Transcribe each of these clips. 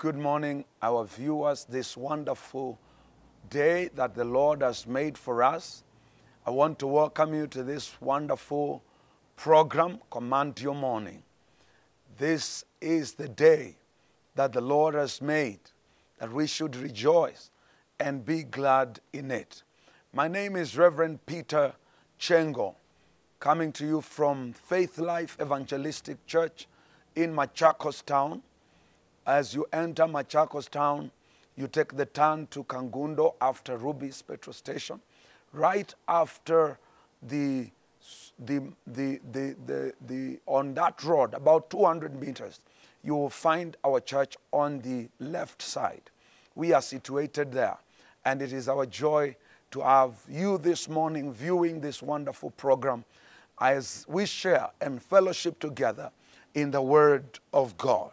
Good morning, our viewers, this wonderful day that the Lord has made for us. I want to welcome you to this wonderful program, Command Your Morning. This is the day that the Lord has made, that we should rejoice and be glad in it. My name is Reverend Peter Kyengo, coming to you from Faith Life Evangelistic Church in Machakos Town. As you enter Machakos Town, you take the turn to Kangundo after Ruby's petrol station. Right after the, the, the, the, the, the, on that road, about 200 meters, you will find our church on the left side. We are situated there, and it is our joy to have you this morning viewing this wonderful program as we share and fellowship together in the Word of God.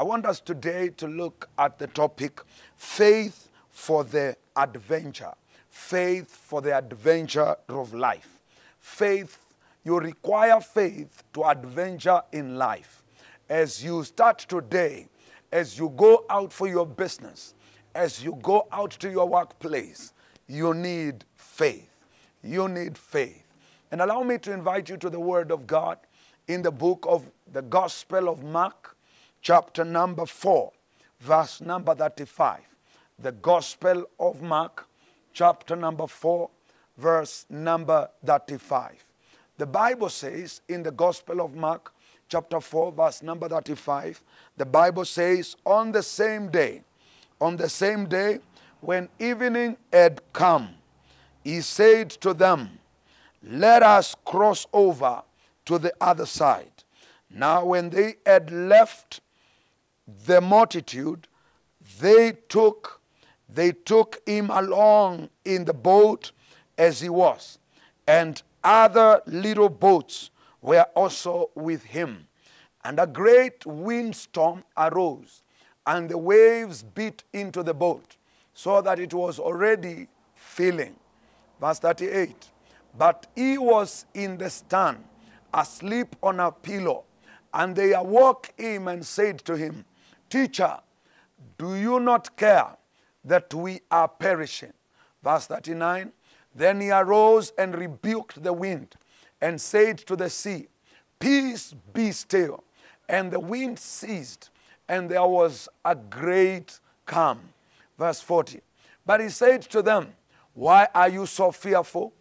I want us today to look at the topic faith for the adventure. Faith for the adventure of life. Faith, you require faith to adventure in life. As you start today, as you go out for your business, as you go out to your workplace, you need faith. You need faith. And allow me to invite you to the Word of God in the book of the Gospel of Mark, chapter number 4, verse number 35. The Gospel of Mark, chapter number 4, verse number 35. The Bible says in the Gospel of Mark, chapter 4, verse number 35, the Bible says, On the same day, on the same day, when evening had come, he said to them, Let us cross over to the other side. Now, when they had left the multitude, they took, they took him along in the boat as he was, and other little boats were also with him. And a great windstorm arose, and the waves beat into the boat, so that it was already filling. Verse 38 But he was in the stern, asleep on a pillow. And they awoke him and said to him, Teacher, do you not care that we are perishing? Verse 39 Then he arose and rebuked the wind and said to the sea, Peace be still. And the wind ceased, and there was a great calm. Verse 40 But he said to them, Why are you so fearful?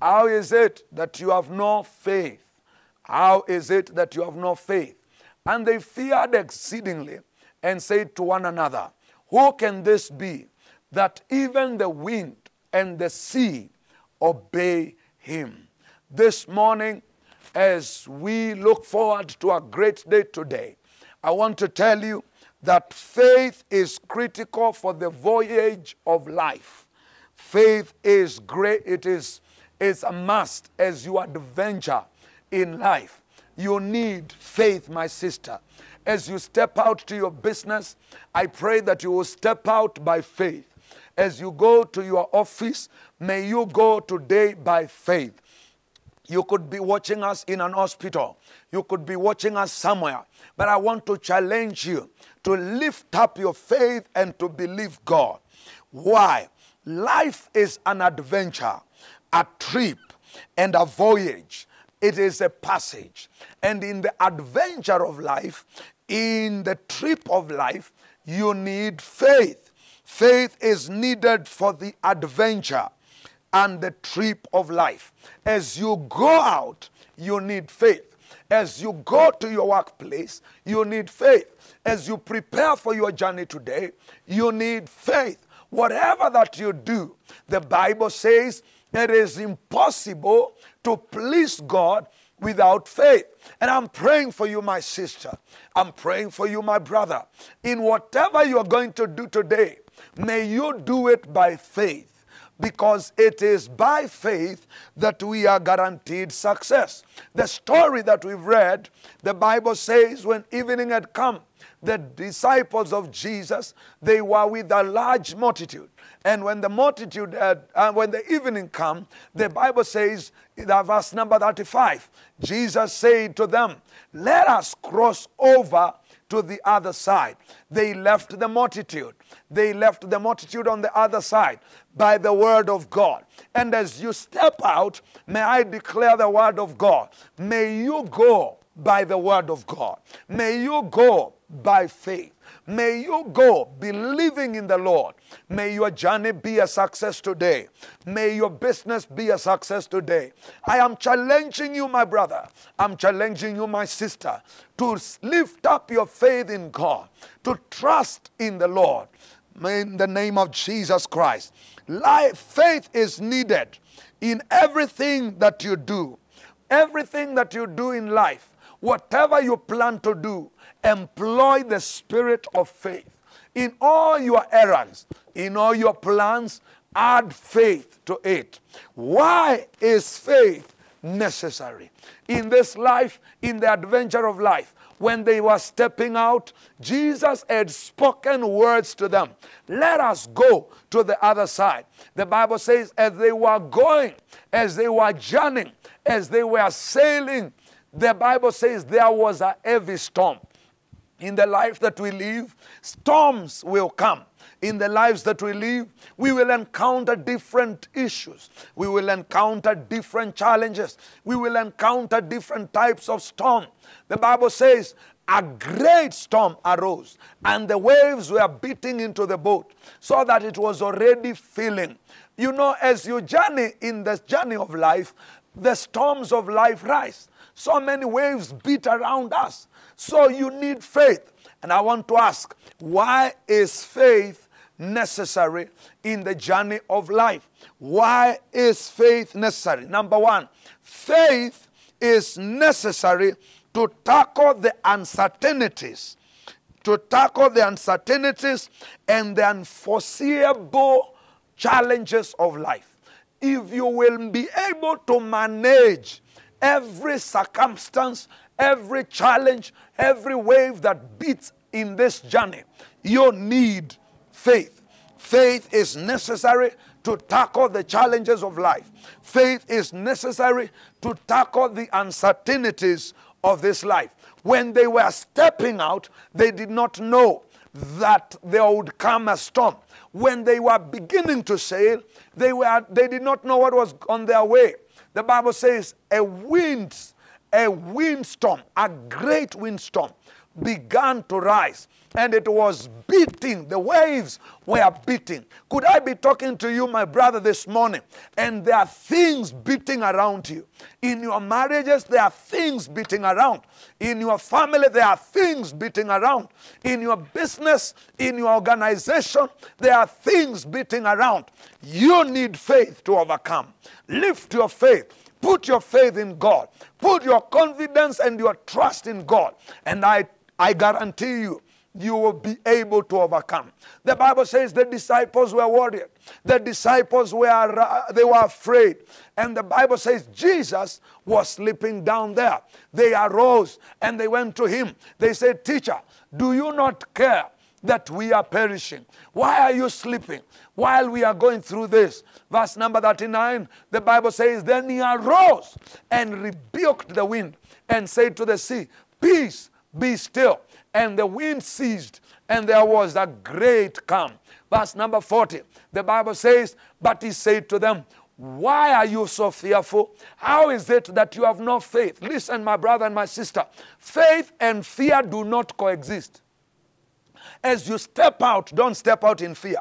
How is it that you have no faith? How is it that you have no faith? And they feared exceedingly and said to one another, Who can this be that even the wind and the sea obey him? This morning, as we look forward to a great day today, I want to tell you that faith is critical for the voyage of life. Faith is great, it is, is a must as you adventure in life. You need faith, my sister. As you step out to your business, I pray that you will step out by faith. As you go to your office, may you go today by faith. You could be watching us in an hospital. You could be watching us somewhere. But I want to challenge you to lift up your faith and to believe God. Why? Life is an adventure, a trip, and a voyage. It is a passage. And in the adventure of life, in the trip of life, you need faith. Faith is needed for the adventure and the trip of life. As you go out, you need faith. As you go to your workplace, you need faith. As you prepare for your journey today, you need faith. Whatever that you do, the Bible says it is impossible to please God without faith. And I'm praying for you, my sister. I'm praying for you, my brother. In whatever you're going to do today, may you do it by faith because it is by faith that we are guaranteed success. The story that we've read, the Bible says when evening had come, the disciples of Jesus, they were with a large multitude. And when the multitude, had, uh, when the evening come, the Bible says, in verse number 35, Jesus said to them, Let us cross over to the other side. They left the multitude. They left the multitude on the other side by the word of God. And as you step out, may I declare the word of God. May you go by the word of God. May you go by faith. May you go believing in the Lord. May your journey be a success today. May your business be a success today. I am challenging you, my brother. I'm challenging you, my sister, to lift up your faith in God, to trust in the Lord. In the name of Jesus Christ. Life, faith is needed in everything that you do. Everything that you do in life, whatever you plan to do, employ the spirit of faith. In all your errands, in all your plans, add faith to it. Why is faith necessary? In this life, in the adventure of life, when they were stepping out, Jesus had spoken words to them. Let us go to the other side. The Bible says, as they were going, as they were journeying, as they were sailing, the Bible says there was a heavy storm. In the life that we live, storms will come. In the lives that we live, we will encounter different issues. We will encounter different challenges. We will encounter different types of storm. The Bible says, a great storm arose, and the waves were beating into the boat, so that it was already filling. You know, as you journey in the journey of life, the storms of life rise. So many waves beat around us. So you need faith. And I want to ask, why is faith necessary in the journey of life? Why is faith necessary? Number one, faith is necessary to tackle the uncertainties, to tackle the uncertainties and the unforeseeable challenges of life. If you will be able to manage every circumstance, every challenge, every wave that beats in this journey, you need faith. Faith is necessary to tackle the challenges of life. Faith is necessary to tackle the uncertainties of this life. When they were stepping out, they did not know that there would come a storm. When they were beginning to sail, they, were, they did not know what was on their way. The Bible says a wind, a windstorm, a great windstorm began to rise and it was beating. The waves were beating. Could I be talking to you, my brother, this morning? And there are things beating around you. In your marriages, there are things beating around. In your family, there are things beating around. In your business, in your organization, there are things beating around. You need faith to overcome. Lift your faith. Put your faith in God. Put your confidence and your trust in God. And I, I guarantee you, you will be able to overcome. The Bible says the disciples were worried. The disciples were they were afraid. And the Bible says Jesus was sleeping down there. They arose and they went to him. They said, "Teacher, do you not care that we are perishing? Why are you sleeping while we are going through this?" Verse number 39, the Bible says, "Then he arose and rebuked the wind and said to the sea, "Peace, be still." and the wind ceased, and there was a great calm. Verse number 40, the Bible says, But he said to them, Why are you so fearful? How is it that you have no faith? Listen, my brother and my sister, faith and fear do not coexist. As you step out, don't step out in fear.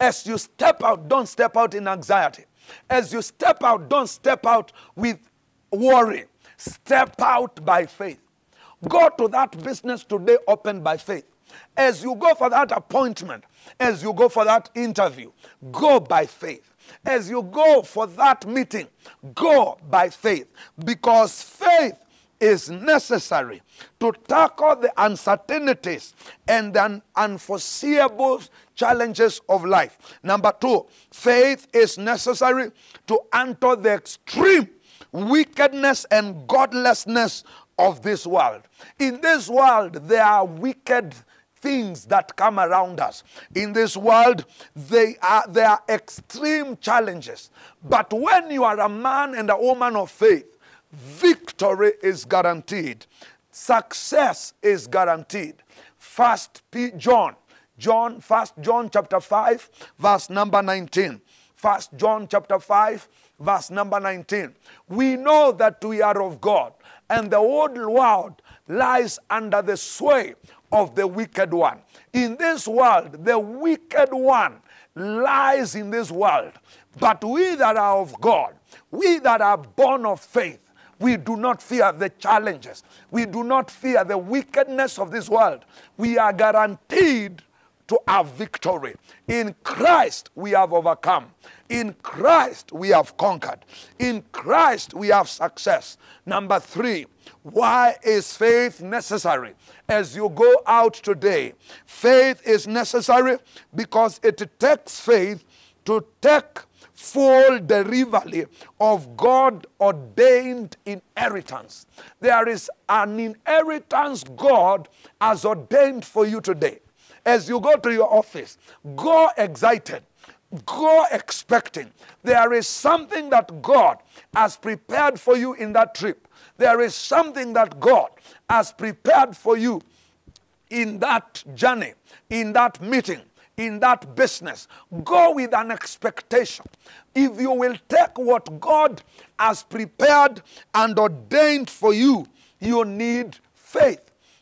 As you step out, don't step out in anxiety. As you step out, don't step out with worry. Step out by faith. Go to that business today open by faith. As you go for that appointment, as you go for that interview, go by faith. As you go for that meeting, go by faith. Because faith is necessary to tackle the uncertainties and the unforeseeable challenges of life. Number two, faith is necessary to enter the extreme wickedness and godlessness of this world. In this world, there are wicked things that come around us. In this world, they are, there are extreme challenges. But when you are a man and a woman of faith, victory is guaranteed. Success is guaranteed. First P- John, John, First John chapter 5, verse number 19. First John chapter 5, verse number 19. We know that we are of God, and the old world lies under the sway of the wicked one. In this world, the wicked one lies in this world. But we that are of God, we that are born of faith, we do not fear the challenges. We do not fear the wickedness of this world. We are guaranteed to have victory. In Christ, we have overcome. In Christ, we have conquered. In Christ, we have success. Number three, why is faith necessary? As you go out today, faith is necessary because it takes faith to take full delivery of God ordained inheritance. There is an inheritance God has ordained for you today. As you go to your office, go excited, go expecting. There is something that God has prepared for you in that trip. There is something that God has prepared for you in that journey, in that meeting, in that business. Go with an expectation. If you will take what God has prepared and ordained for you, you need faith.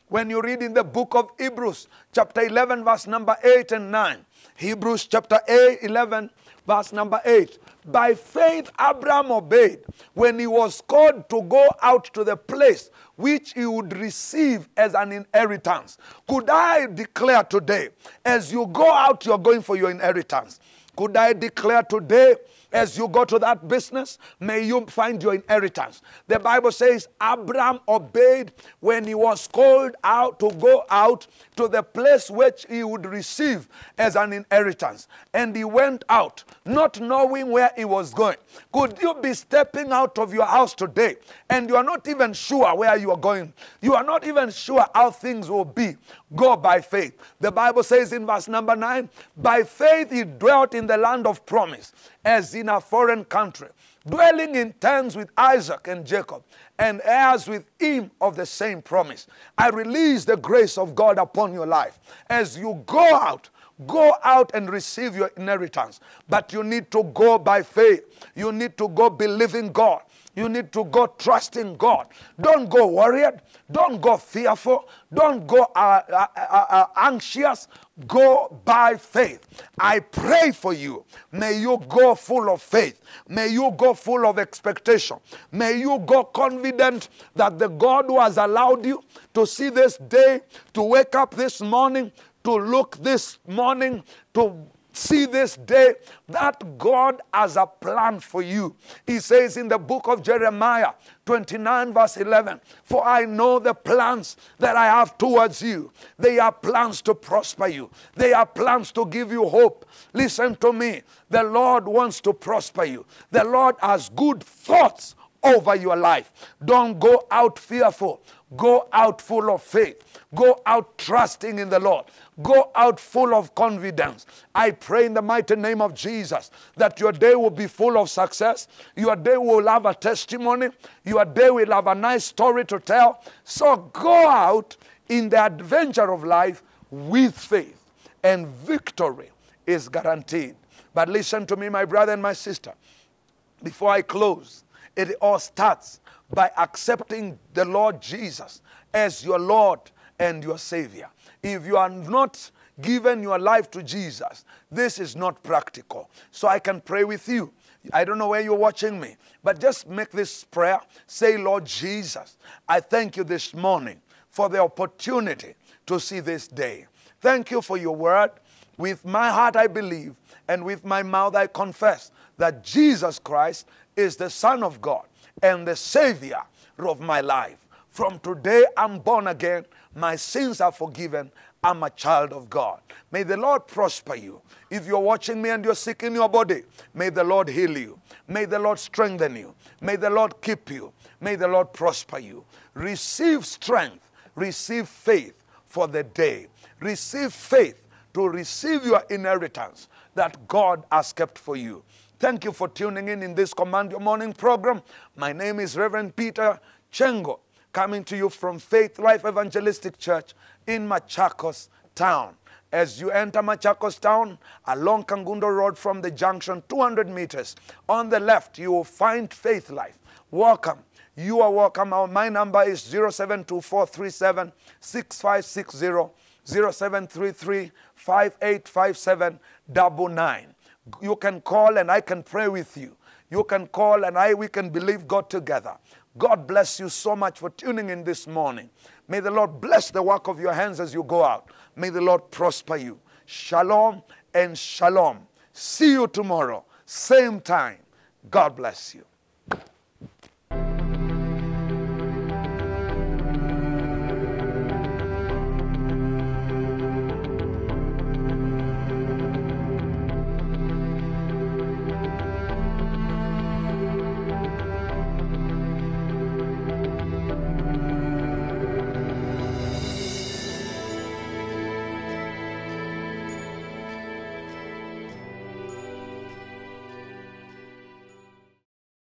When you read in the book of Hebrews, chapter 11, verse number 8 and 9, Hebrews chapter 8, 11, verse number 8. By faith, Abraham obeyed when he was called to go out to the place which he would receive as an inheritance. Could I declare today, as you go out, you're going for your inheritance? Could I declare today as you go to that business, may you find your inheritance. The Bible says Abraham obeyed when he was called out to go out to the place which he would receive as an inheritance. And he went out, not knowing where he was going. Could you be stepping out of your house today and you are not even sure where you are going? You are not even sure how things will be. Go by faith. The Bible says in verse number 9, by faith he dwelt in the land of promise as in a foreign country, dwelling in tents with Isaac and Jacob, and heirs with him of the same promise. I release the grace of God upon your life. As you go out, go out and receive your inheritance. But you need to go by faith. You need to go believing God. You need to go trusting God. Don't go worried. Don't go fearful. Don't go uh, uh, uh, uh, anxious. Go by faith. I pray for you. May you go full of faith. May you go full of expectation. May you go confident that the God who has allowed you to see this day, to wake up this morning, to look this morning, to see this day that God has a plan for you. He says in the book of Jeremiah 29, verse 11, For I know the plans that I have towards you. They are plans to prosper you, they are plans to give you hope. Listen to me. The Lord wants to prosper you, the Lord has good thoughts over your life. Don't go out fearful. Go out full of faith. Go out trusting in the Lord. Go out full of confidence. I pray in the mighty name of Jesus that your day will be full of success. Your day will have a testimony. Your day will have a nice story to tell. So go out in the adventure of life with faith, and victory is guaranteed. But listen to me, my brother and my sister. Before I close, it all starts by accepting the Lord Jesus as your Lord and your Savior. If you are not given your life to Jesus, this is not practical. So I can pray with you. I don't know where you're watching me, but just make this prayer. Say, Lord Jesus, I thank you this morning for the opportunity to see this day. Thank you for your word. With my heart, I believe, and with my mouth, I confess that Jesus Christ is the Son of God and the Savior of my life. From today, I'm born again. My sins are forgiven. I'm a child of God. May the Lord prosper you. If you're watching me and you're sick in your body, may the Lord heal you. May the Lord strengthen you. May the Lord keep you. May the Lord prosper you. Receive strength. Receive faith for the day. Receive faith to receive your inheritance that God has kept for you. Thank you for tuning in in this Command Your Morning program. My name is Reverend Peter Kyengo, coming to you from Faith Life Evangelistic Church, in Machakos town. As you enter Machakos town, along Kangundo Road from the junction, 200 meters, on the left, you will find Faith Life. Welcome. You are welcome. My number is 072437 6560 0733 5857 You can call and I can pray with you. You can call and I we can believe God together. God bless you so much for tuning in this morning. May the Lord bless the work of your hands as you go out. May the Lord prosper you. Shalom and shalom. See you tomorrow, same time. God bless you.